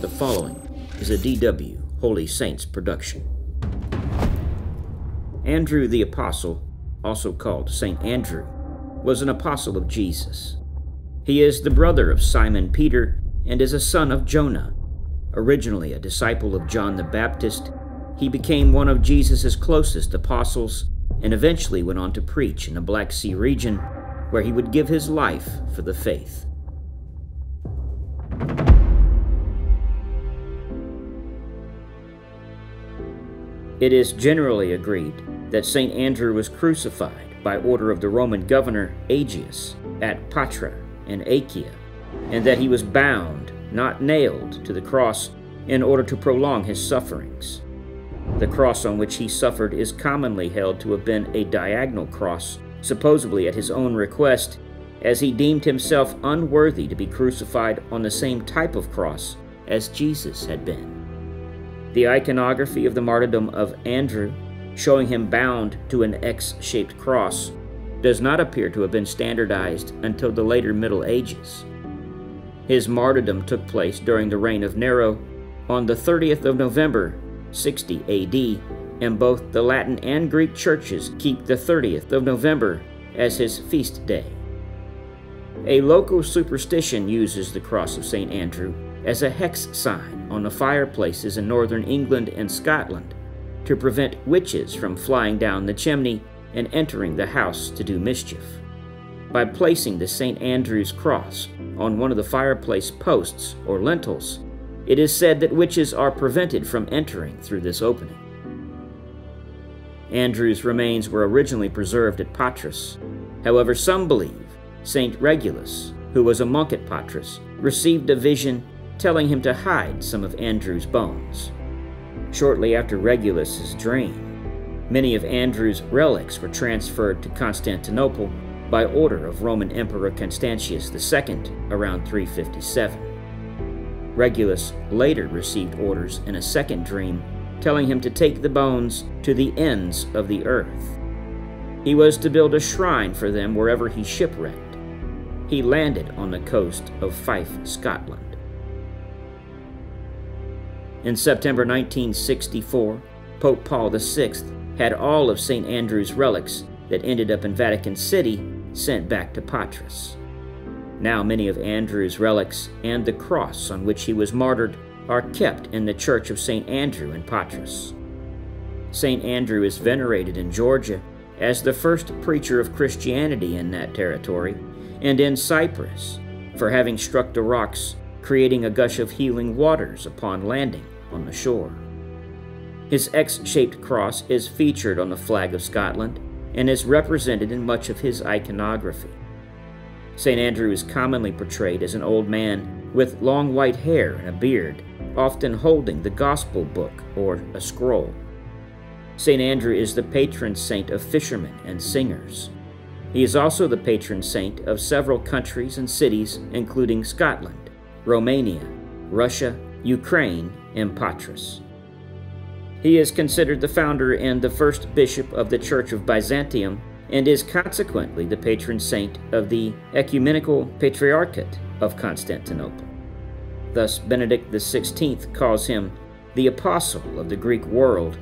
The following is a DW Holy Saints production. Andrew the Apostle, also called St. Andrew, was an apostle of Jesus. He is the brother of Simon Peter and is a son of Jonah. Originally a disciple of John the Baptist, he became one of Jesus' closest apostles and eventually went on to preach in the Black Sea region where he would give his life for the faith. It is generally agreed that St. Andrew was crucified by order of the Roman governor Aegeas at Patrae in Achaia, and that he was bound, not nailed, to the cross in order to prolong his sufferings. The cross on which he suffered is commonly held to have been a diagonal cross, supposedly at his own request, as he deemed himself unworthy to be crucified on the same type of cross as Jesus had been. The iconography of the martyrdom of Andrew, showing him bound to an X shaped cross, does not appear to have been standardized until the later Middle Ages. His martyrdom took place during the reign of Nero on the 30th of November, 60 AD, and both the Latin and Greek churches keep the 30th of November as his feast day. A local superstition uses the cross of St. Andrew as a hex sign on the fireplaces in northern England and Scotland to prevent witches from flying down the chimney and entering the house to do mischief. By placing the St. Andrew's cross on one of the fireplace posts or lintels, it is said that witches are prevented from entering through this opening. Andrew's remains were originally preserved at Patras. However, some believe St. Regulus, who was a monk at Patras, received a vision telling him to hide some of Andrew's bones. Shortly after Regulus's dream, many of Andrew's relics were transferred to Constantinople by order of Roman Emperor Constantius II around 357. Regulus later received orders in a second dream telling him to take the bones to the ends of the earth. He was to build a shrine for them wherever he shipwrecked. He landed on the coast of Fife, Scotland. In September 1964, Pope Paul VI had all of St. Andrew's relics that ended up in Vatican City sent back to Patras. Now, many of Andrew's relics and the cross on which he was martyred are kept in the Church of St. Andrew in Patras. St. Andrew is venerated in Georgia as the first preacher of Christianity in that territory, and in Cyprus for having struck the rocks creating a gush of healing waters upon landing on the shore. His X shaped cross is featured on the flag of Scotland and is represented in much of his iconography. St. Andrew is commonly portrayed as an old man with long white hair and a beard, often holding the Gospel book or a scroll. St. Andrew is the patron saint of fishermen and singers. He is also the patron saint of several countries and cities, including Scotland, Romania, Russia, Ukraine, and Patras. He is considered the founder and the first bishop of the Church of Byzantium and is consequently the patron saint of the Ecumenical Patriarchate of Constantinople. Thus, Benedict XVI calls him the apostle of the Greek world,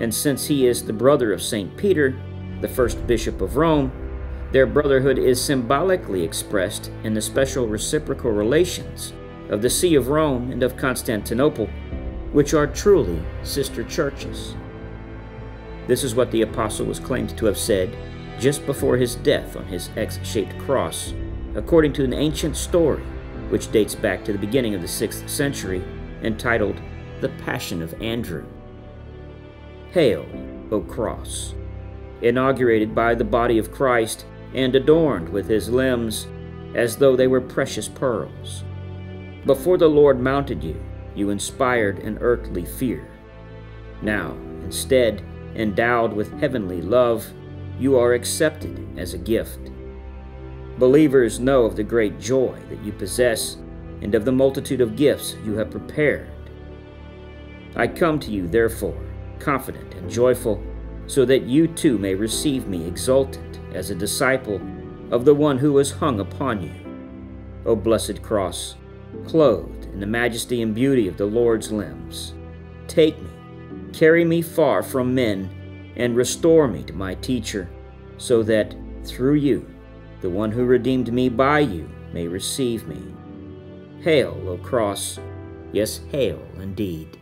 and since he is the brother of St. Peter, the first bishop of Rome, their brotherhood is symbolically expressed in the special reciprocal relations of the See of Rome and of Constantinople, which are truly sister churches. This is what the apostle was claimed to have said just before his death on his X shaped cross, according to an ancient story which dates back to the beginning of the 6th century, entitled The Passion of Andrew. Hail, O cross! Inaugurated by the body of Christ and adorned with his limbs as though they were precious pearls. Before the Lord mounted you, you inspired an earthly fear. Now, instead, endowed with heavenly love, you are accepted as a gift. Believers know of the great joy that you possess and of the multitude of gifts you have prepared. I come to you, therefore, confident and joyful, so that you too may receive me exultant as a disciple of the one who was hung upon you. O blessed cross, clothed in the majesty and beauty of the Lord's limbs. Take me, carry me far from men, and restore me to my teacher, so that through you, the one who redeemed me by you, may receive me. Hail, O cross! Yes, hail indeed.